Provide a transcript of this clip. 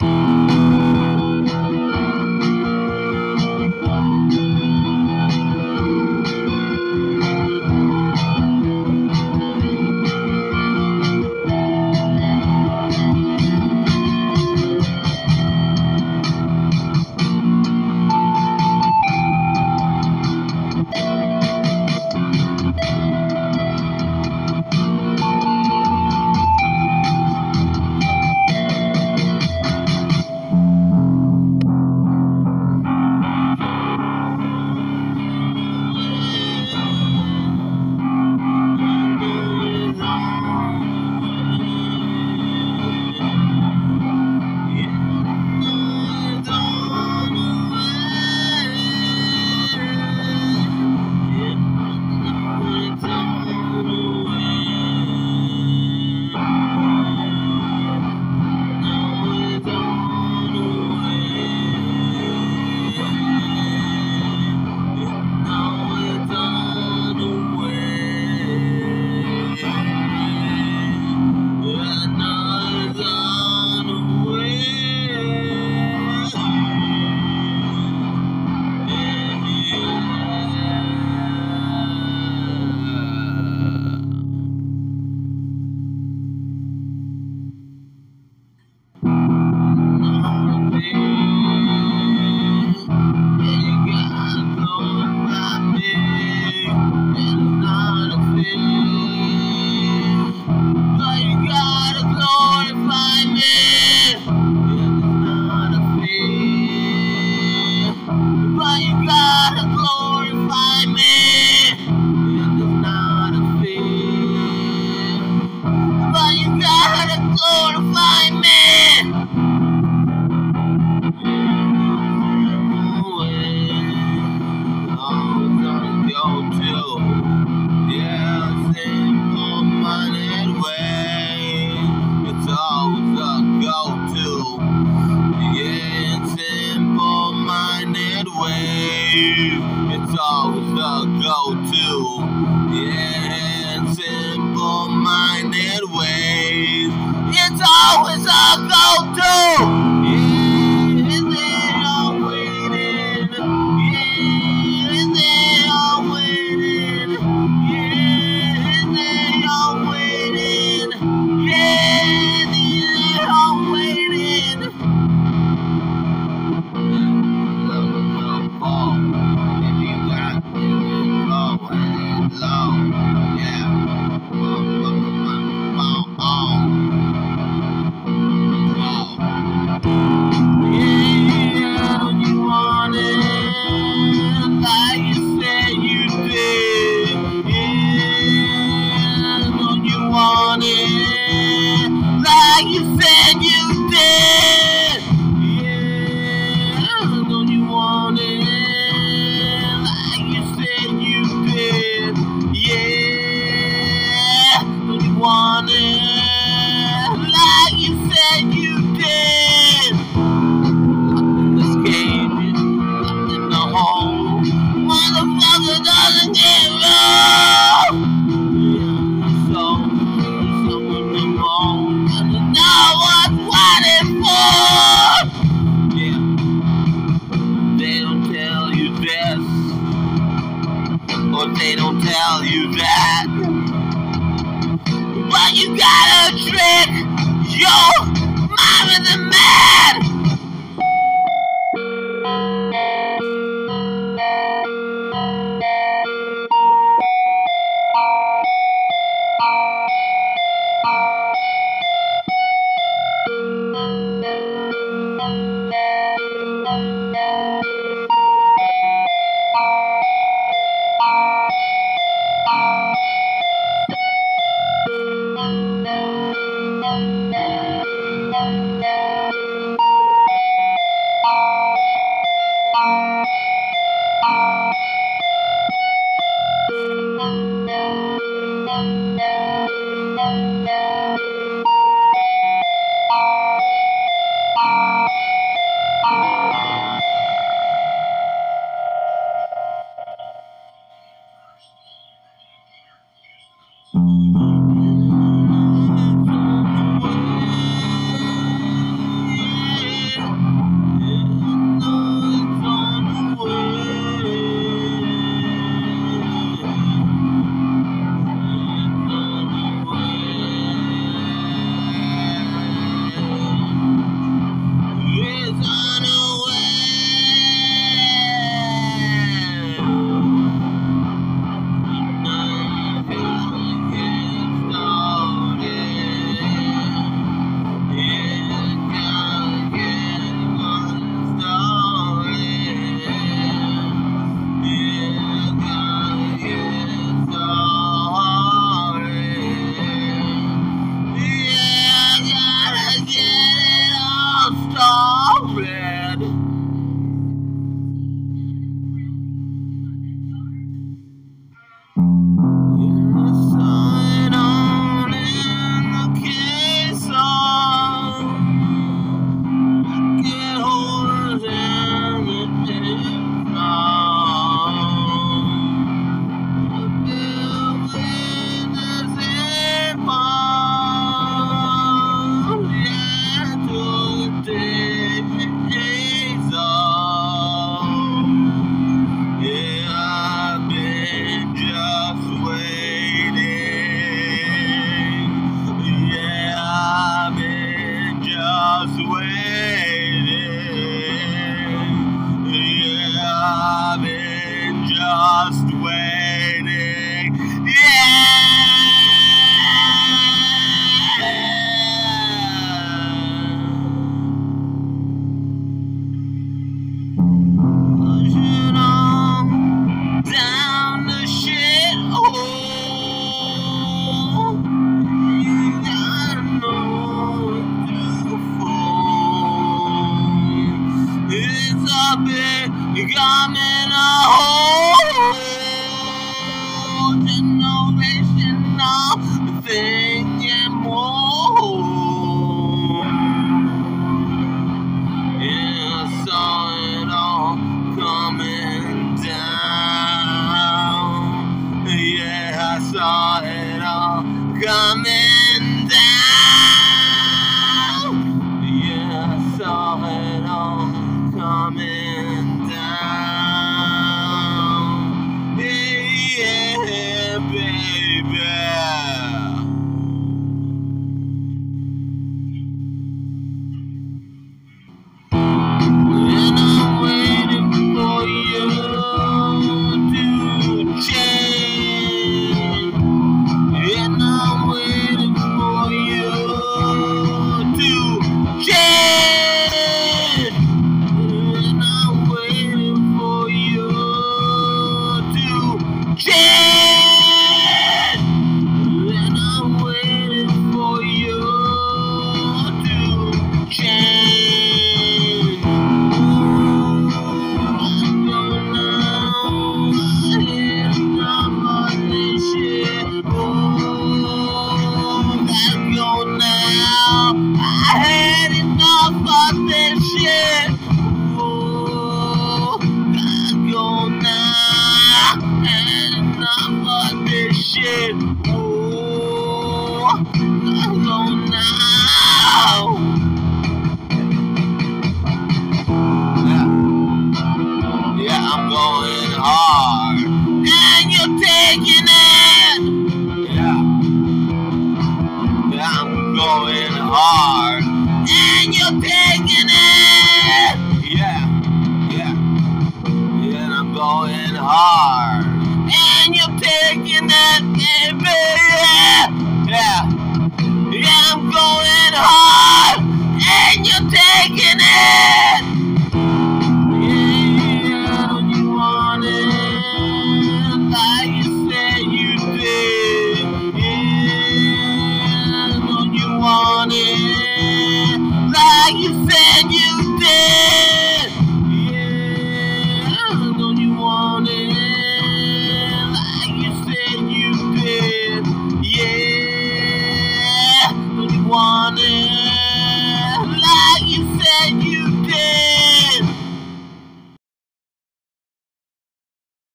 Música Sub Zone do. Oh, generation of. Yeah, I saw it all coming down. Yeah, I saw it all coming.